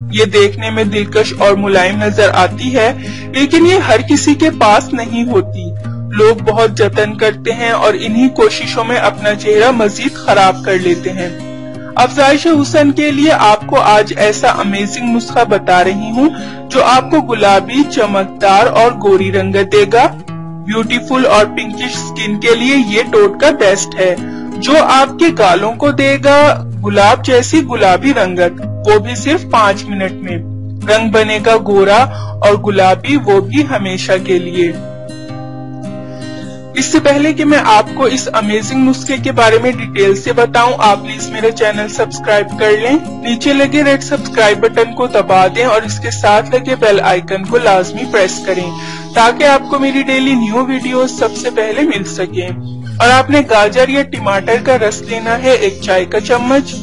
ये देखने में दिलकश और मुलायम नज़र आती है, लेकिन ये हर किसी के पास नहीं होती। लोग बहुत जतन करते हैं और इन्हीं कोशिशों में अपना चेहरा मजीद खराब कर लेते हैं। अफजाइश हुसन के लिए आपको आज ऐसा अमेजिंग नुस्खा बता रही हूँ, जो आपको गुलाबी, चमकदार और गोरी रंगत देगा। ब्यूटीफुल और पिंकिश स्किन के लिए ये टोटका बेस्ट है, जो आपके गालों को देगा गुलाब जैसी गुलाबी रंगत। वो भी सिर्फ़ पाँच मिनट में। रंग बनेगा गोरा और गुलाबी वो भी हमेशा के लिए। इससे पहले कि मैं आपको इस अमेजिंग नुस्खे के बारे में डिटेल से बताऊँ, आप प्लीज़ मेरा चैनल सब्सक्राइब कर लें। नीचे लगे रेड सब्सक्राइब बटन को दबा दें और इसके साथ लगे बेल आइकन को लाजमी प्रेस करें ताकि आपको मेरी डेली न्यू वीडियो सबसे पहले मिल सके। और आपने गाजर या टमाटर का रस लेना है एक चाय का चम्मच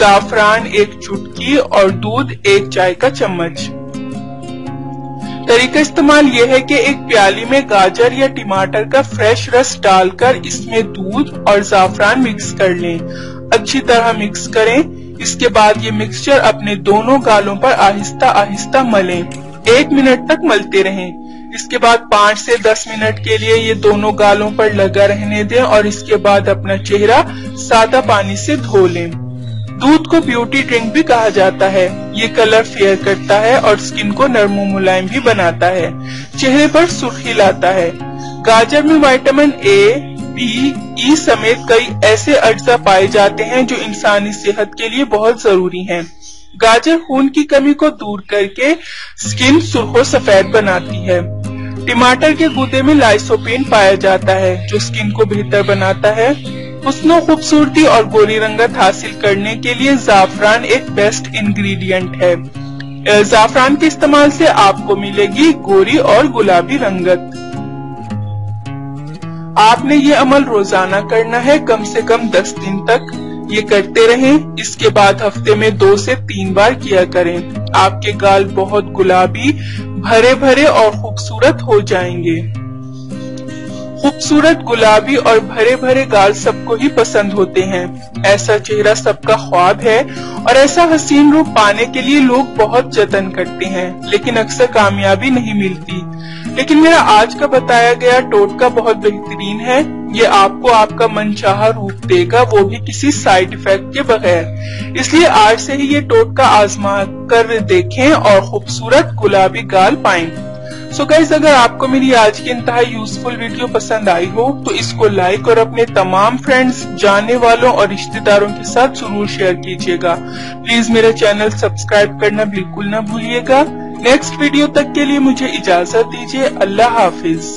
जाफरान एक चुटकी और दूध, एक चाय का चम्मच। तरीका इस्तेमाल ये है कि एक प्याली में गाजर या टमाटर का फ्रेश रस डालकर इसमें दूध और जाफरान मिक्स कर लें। अच्छी तरह मिक्स करें। इसके बाद ये मिक्सचर अपने दोनों गालों पर आहिस्ता आहिस्ता मलें। एक मिनट तक मलते रहें। इसके बाद पाँच से दस मिनट के लिए ये दोनों गालों पर लगा रहने दें और इसके बाद अपना चेहरा सादा पानी से धो लें। दूध को ब्यूटी ड्रिंक भी कहा जाता है। ये कलर फेयर करता है और स्किन को नरम मुलायम भी बनाता है। चेहरे पर सुर्खी लाता है। गाजर में विटामिन ए बी ई समेत कई ऐसे अज्जा पाए जाते हैं जो इंसानी सेहत के लिए बहुत ज़रूरी हैं। गाजर खून की कमी को दूर करके स्किन सुर्खो सफ़ेद बनाती है। टमाटर के गुदे में लाइसोपेन पाया जाता है, जो स्किन को बेहतर बनाता है। हुस्नो खूबसूरती और गोरी रंगत हासिल करने के लिए जाफरान एक बेस्ट इंग्रेडिएंट है। जाफरान के इस्तेमाल से आपको मिलेगी गोरी और गुलाबी रंगत। आपने ये अमल रोज़ाना करना है कम से कम दस दिन तक। ये करते रहें, इसके बाद हफ़्ते में दो से तीन बार किया करें। आपके गाल बहुत गुलाबी भरे भरे और खूबसूरत हो जाएँगे। खूबसूरत गुलाबी और भरे भरे गाल सबको ही पसंद होते हैं। ऐसा चेहरा सबका ख्वाब है और ऐसा हसीन रूप पाने के लिए लोग बहुत जतन करते हैं, लेकिन अक्सर कामयाबी नहीं मिलती। लेकिन मेरा आज का बताया गया टोटका बहुत बेहतरीन है। ये आपको आपका मनचाहा रूप देगा, वो भी किसी साइड इफ़ेक्ट के बगैर। इसलिए आज से ही ये टोटका आजमा कर देखें और खूबसूरत गुलाबी गाल पाएँ। सो गाइज़ अगर आपको मेरी आज की इंतहा यूजफुल वीडियो पसंद आई हो तो इसको लाइक और अपने तमाम फ्रेंड्स जाने वालों और रिश्तेदारों के साथ ज़रूर शेयर कीजिएगा। प्लीज़ मेरा चैनल सब्सक्राइब करना बिल्कुल न भूलिएगा। नेक्स्ट वीडियो तक के लिए मुझे इजाज़त दीजिए। अल्लाह हाफिज।